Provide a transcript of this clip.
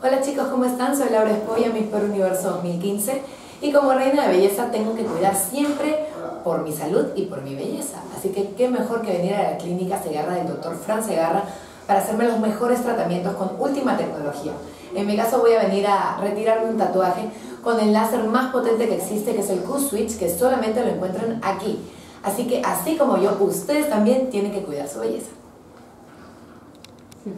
Hola chicos, ¿cómo están? Soy Laura Espoya, Miss Per Universo 2015 y como reina de belleza tengo que cuidar siempre por mi salud y por mi belleza. Así que qué mejor que venir a la clínica Segarra del doctor Fran Segarra para hacerme los mejores tratamientos con última tecnología. En mi caso voy a venir a retirarme un tatuaje con el láser más potente que existe, que es el Q-Switch, que solamente lo encuentran aquí. Así que así como yo, ustedes también tienen que cuidar su belleza.